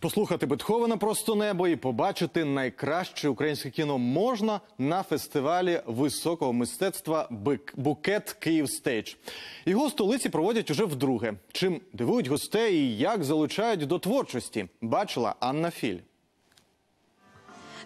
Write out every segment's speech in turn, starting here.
Послухати Бетховена просто неба і побачити найкраще українське кіно можна на фестивалі високого мистецтва «Бик- Букет Київ Стейдж. Його у столиці проводять уже вдруге. Чим дивують гостей і як залучають до творчості, бачила Анна Філь.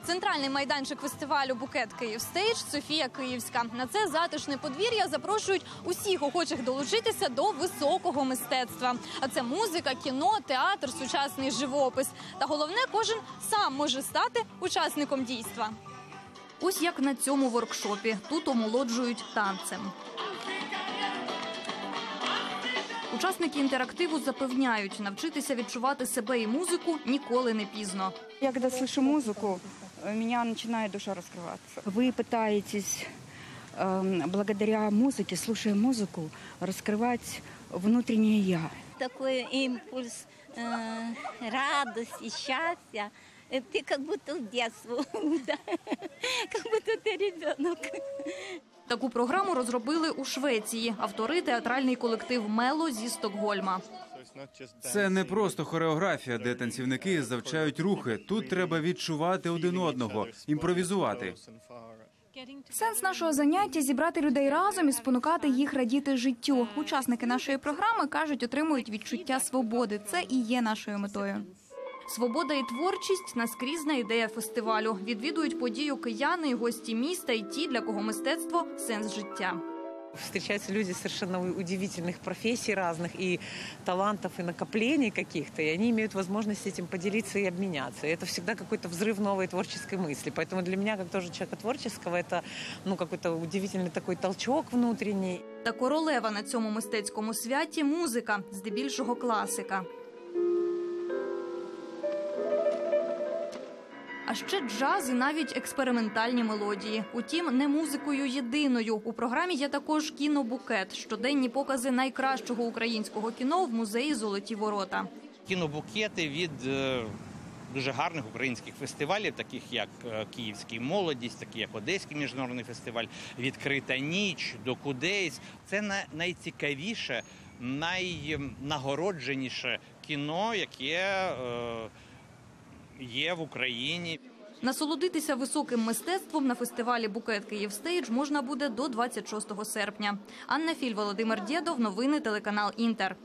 Центральний майданчик фестивалю Букет Київ Стейдж Софія Київська. На це затишне подвір'я запрошують усіх охочих долучитися до високого мистецтва. А це музика, кіно, театр, сучасний живопис. Та головне, кожен сам може стати учасником дійства. Ось як на цьому воркшопі. Тут омолоджують танцем. Учасники інтерактиву запевняють, навчитися відчувати себе і музику ніколи не пізно. Я когда слышу музыку, у меня начинает душа раскрываться. Вы пытаетесь эм, благодаря музыке, слушая музыку, раскрывать внутреннее я. такой импульс э, радости, счастья. Э, Ты как будто в детство, да. как будто ты ребенок. Таку програму розробили у Швеції. Автори театральний колектив Мело зі Стокгольма. Це не просто хореографія, де танцівники завчають рухи. Тут треба відчувати один одного, імпровізувати. Сенс нашого заняття зібрати людей разом і спонукати їх радіти життю. Учасники нашої програми кажуть, отримують відчуття свободи. Це і є нашою метою. Свобода і творчість наскрізна ідея фестивалю. Відвідують подію кияни і гості міста, і ті, для кого мистецтво сенс життя. Встречаются люди совершенно удивительных профессий разных и талантов, и накоплений каких-то, и они имеют возможность этим поделиться и обменяться. И это всегда какой-то взрыв новой творческой мысли. Поэтому для меня, как тоже человека творческого, это ну, какой-то удивительный такой толчок внутренний. Та королева на цьому мистецькому святі музика, здебільшого класика. А ще джаз і навіть експериментальні мелодії. Утім, не музикою єдиною. У програмі є також кінобукет, щоденні покази найкращого українського кіно в музеї Золоті ворота. кінобукети від е, дуже гарних українських фестивалів, таких як е, Київський молодість, такі як Одеський міжнародний фестиваль, відкрита ніч, докудейс. Це на- найцікавіше, найнагородженіше кіно, яке е, є в Україні. Насолодитися високим мистецтвом на фестивалі Букет Київ Стейдж можна буде до 26 серпня. Анна Філь, Володимир Дєдов, новини телеканал Інтер.